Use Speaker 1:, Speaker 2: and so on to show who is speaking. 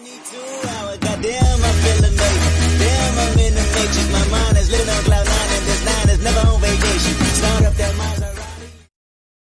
Speaker 1: need to